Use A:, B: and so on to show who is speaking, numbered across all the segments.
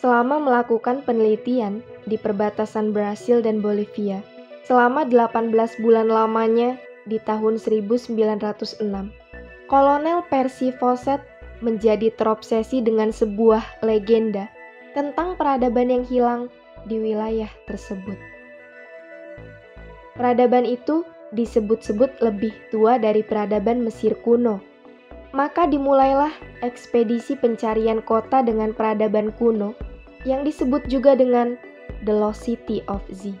A: selama melakukan penelitian di perbatasan Brasil dan Bolivia selama 18 bulan lamanya di tahun 1906. Kolonel Percy Fawcett menjadi terobsesi dengan sebuah legenda tentang peradaban yang hilang di wilayah tersebut. Peradaban itu disebut-sebut lebih tua dari peradaban Mesir kuno. Maka dimulailah ekspedisi pencarian kota dengan peradaban kuno yang disebut juga dengan The Lost City of Z.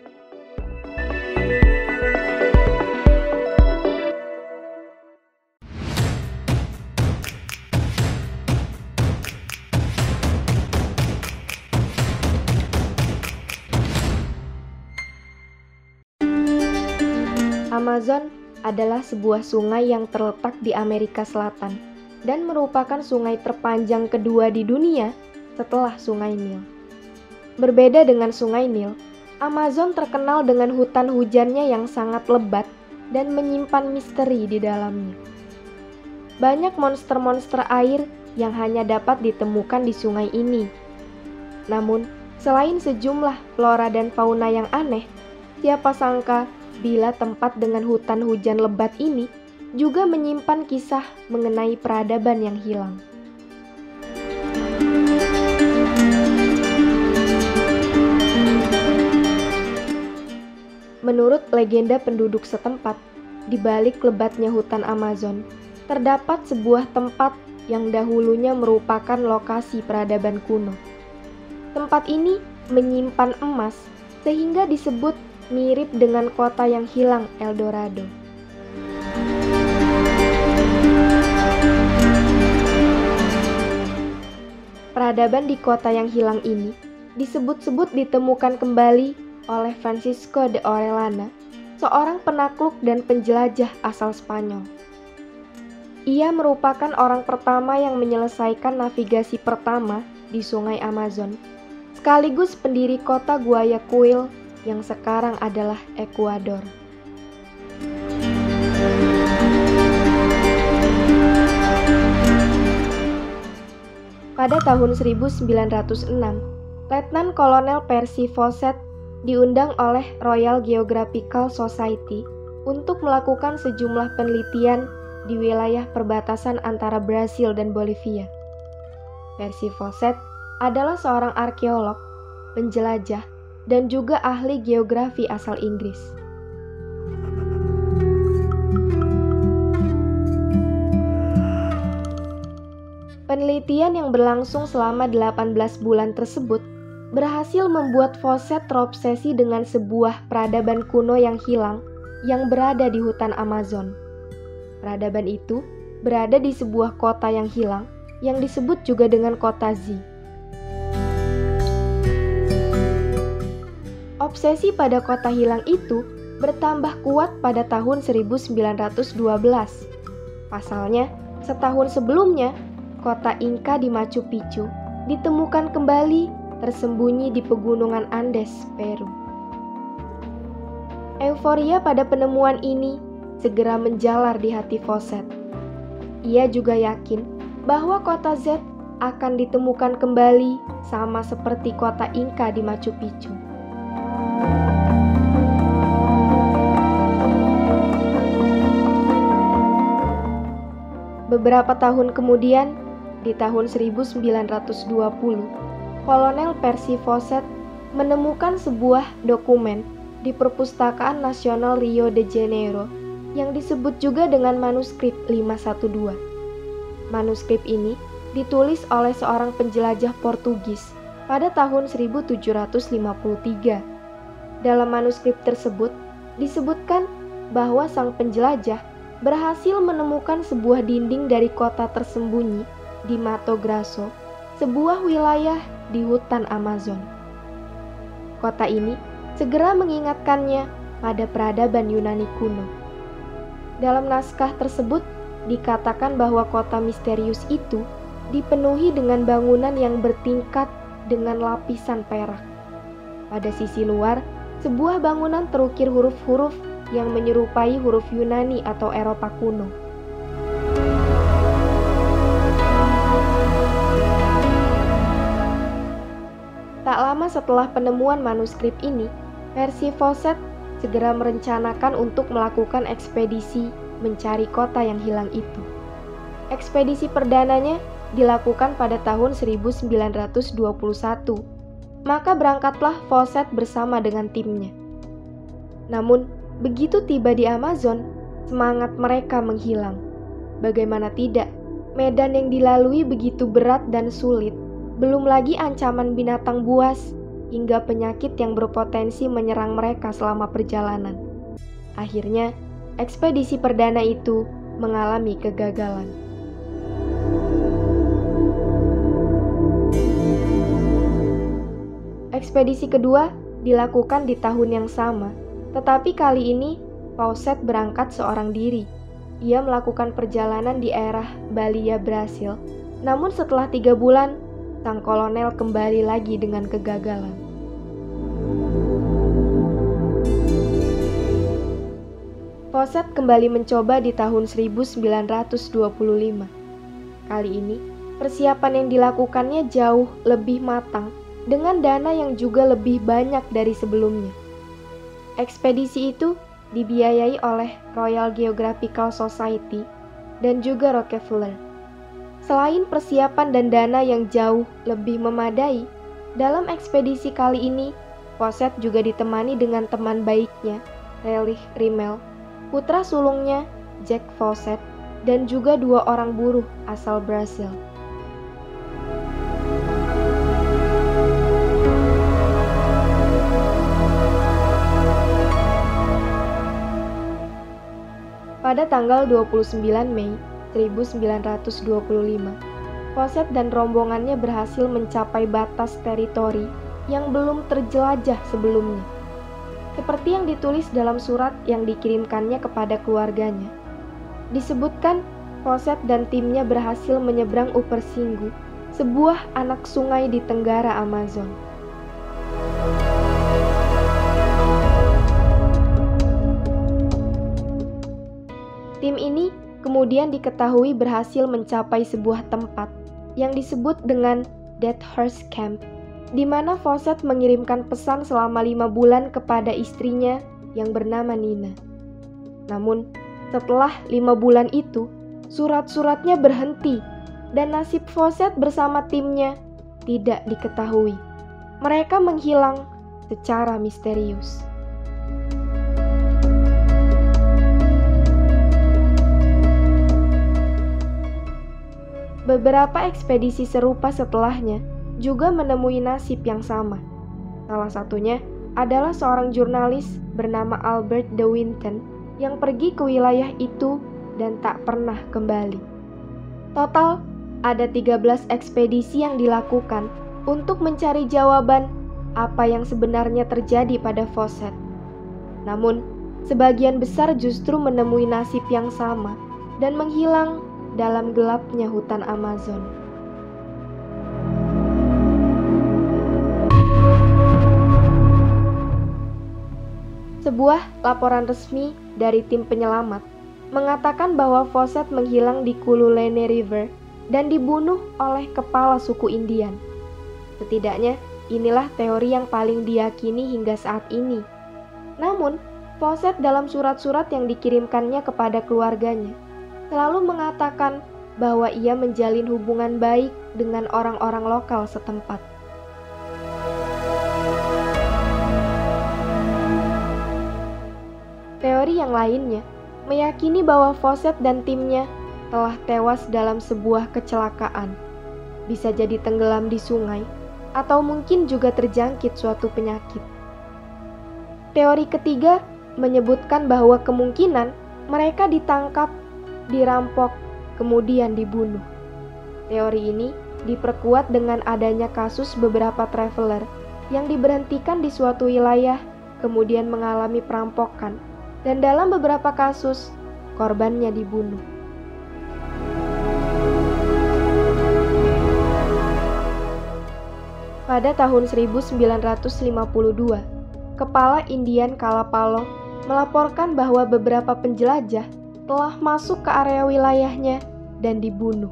A: Amazon adalah sebuah sungai yang terletak di Amerika Selatan dan merupakan sungai terpanjang kedua di dunia setelah Sungai Nil. Berbeda dengan Sungai Nil, Amazon terkenal dengan hutan hujannya yang sangat lebat dan menyimpan misteri di dalamnya. Banyak monster-monster air yang hanya dapat ditemukan di sungai ini. Namun, selain sejumlah flora dan fauna yang aneh, siapa sangka bila tempat dengan hutan hujan lebat ini juga menyimpan kisah mengenai peradaban yang hilang. Menurut legenda penduduk setempat, di balik lebatnya hutan Amazon, terdapat sebuah tempat yang dahulunya merupakan lokasi peradaban kuno. Tempat ini menyimpan emas sehingga disebut mirip dengan kota yang hilang Eldorado. Peradaban di kota yang hilang ini disebut-sebut ditemukan kembali oleh Francisco de Orellana, seorang penakluk dan penjelajah asal Spanyol. Ia merupakan orang pertama yang menyelesaikan navigasi pertama di Sungai Amazon, sekaligus pendiri kota Guayaquil yang sekarang adalah Ekuador. Pada tahun 1906, Letnan Kolonel Percy Fawcett diundang oleh Royal Geographical Society untuk melakukan sejumlah penelitian di wilayah perbatasan antara Brasil dan Bolivia. Percy Fawcett adalah seorang arkeolog, penjelajah, dan juga ahli geografi asal Inggris. Penelitian yang berlangsung selama 18 bulan tersebut berhasil membuat Fawcett terobsesi dengan sebuah peradaban kuno yang hilang yang berada di hutan Amazon. Peradaban itu berada di sebuah kota yang hilang yang disebut juga dengan kota Z. Obsesi pada kota hilang itu bertambah kuat pada tahun 1912. Pasalnya, setahun sebelumnya, kota Inka di Machu Picchu ditemukan kembali tersembunyi di pegunungan Andes, Peru. Euforia pada penemuan ini segera menjalar di hati Fawcett. Ia juga yakin bahwa kota Z akan ditemukan kembali sama seperti kota Inka di Machu Picchu. Beberapa tahun kemudian, di tahun 1920, Kolonel Percy Fawcett menemukan sebuah dokumen di Perpustakaan Nasional Rio de Janeiro yang disebut juga dengan manuskrip 512. Manuskrip ini ditulis oleh seorang penjelajah Portugis pada tahun 1753. Dalam manuskrip tersebut disebutkan bahwa sang penjelajah berhasil menemukan sebuah dinding dari kota tersembunyi di Mato Grasso, sebuah wilayah di hutan Amazon. Kota ini segera mengingatkannya pada peradaban Yunani kuno. Dalam naskah tersebut dikatakan bahwa kota misterius itu dipenuhi dengan bangunan yang bertingkat dengan lapisan perak. Pada sisi luar, sebuah bangunan terukir huruf-huruf yang menyerupai huruf Yunani atau Eropa kuno. Setelah penemuan manuskrip ini, Percy Fawcett segera merencanakan untuk melakukan ekspedisi mencari kota yang hilang itu. Ekspedisi perdananya dilakukan pada tahun 1921. Maka berangkatlah Fawcett bersama dengan timnya. Namun, begitu tiba di Amazon, semangat mereka menghilang. Bagaimana tidak, medan yang dilalui begitu berat dan sulit belum lagi ancaman binatang buas hingga penyakit yang berpotensi menyerang mereka selama perjalanan. Akhirnya, ekspedisi perdana itu mengalami kegagalan. Ekspedisi kedua dilakukan di tahun yang sama, tetapi kali ini Fawcett berangkat seorang diri. Ia melakukan perjalanan di daerah Balia, Brasil. Namun setelah tiga bulan, sang kolonel kembali lagi dengan kegagalan. Fawcett kembali mencoba di tahun 1925. Kali ini, persiapan yang dilakukannya jauh lebih matang dengan dana yang juga lebih banyak dari sebelumnya. Ekspedisi itu dibiayai oleh Royal Geographical Society dan juga Rockefeller. Selain persiapan dan dana yang jauh lebih memadai, dalam ekspedisi kali ini, Fawcett juga ditemani dengan teman baiknya, Relich Rimmel, putra sulungnya, Jack Fawcett, dan juga dua orang buruh asal Brasil. Pada tanggal 29 Mei 1925, Fawcett dan rombongannya berhasil mencapai batas teritori yang belum terjelajah sebelumnya. Seperti yang ditulis dalam surat yang dikirimkannya kepada keluarganya. Disebutkan, Fawcett dan timnya berhasil menyeberang Upper Singgu, sebuah anak sungai di tenggara Amazon. Tim ini kemudian diketahui berhasil mencapai sebuah tempat yang disebut dengan Deadhurst Camp, di mana Fawcett mengirimkan pesan selama lima bulan kepada istrinya yang bernama Nina. Namun, setelah lima bulan itu, surat-suratnya berhenti dan nasib Fawcett bersama timnya tidak diketahui. Mereka menghilang secara misterius. Beberapa ekspedisi serupa setelahnya juga menemui nasib yang sama. Salah satunya adalah seorang jurnalis bernama Albert de Winton yang pergi ke wilayah itu dan tak pernah kembali. Total, ada 13 ekspedisi yang dilakukan untuk mencari jawaban apa yang sebenarnya terjadi pada Fawcett. Namun, sebagian besar justru menemui nasib yang sama dan menghilang dalam gelapnya hutan Amazon. Sebuah laporan resmi dari tim penyelamat mengatakan bahwa Fawcett menghilang di Kululene River dan dibunuh oleh kepala suku Indian. Setidaknya, inilah teori yang paling diyakini hingga saat ini. Namun, Fawcett dalam surat-surat yang dikirimkannya kepada keluarganya selalu mengatakan bahwa ia menjalin hubungan baik dengan orang-orang lokal setempat. Teori yang lainnya meyakini bahwa Fawcett dan timnya telah tewas dalam sebuah kecelakaan. Bisa jadi tenggelam di sungai, atau mungkin juga terjangkit suatu penyakit. Teori ketiga menyebutkan bahwa kemungkinan mereka ditangkap dirampok, kemudian dibunuh. Teori ini diperkuat dengan adanya kasus beberapa traveler yang diberhentikan di suatu wilayah, kemudian mengalami perampokan, dan dalam beberapa kasus korbannya dibunuh. Pada tahun 1952, Kepala Indian Kalapalo melaporkan bahwa beberapa penjelajah telah masuk ke area wilayahnya dan dibunuh.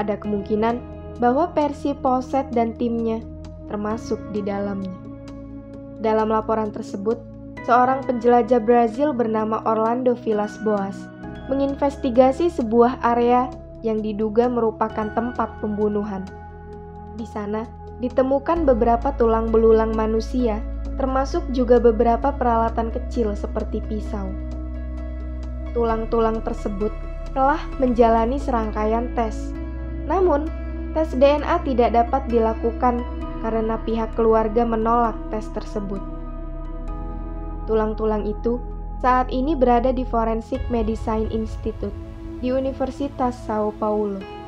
A: Ada kemungkinan bahwa Percy Fawcett dan timnya termasuk di dalamnya. Dalam laporan tersebut, seorang penjelajah Brazil bernama Orlando Villas Boas menginvestigasi sebuah area yang diduga merupakan tempat pembunuhan. Di sana ditemukan beberapa tulang belulang manusia, termasuk juga beberapa peralatan kecil seperti pisau. Tulang-tulang tersebut telah menjalani serangkaian tes. Namun, tes DNA tidak dapat dilakukan karena pihak keluarga menolak tes tersebut. Tulang-tulang itu saat ini berada di Forensic Medicine Institute di Universitas Sao Paulo.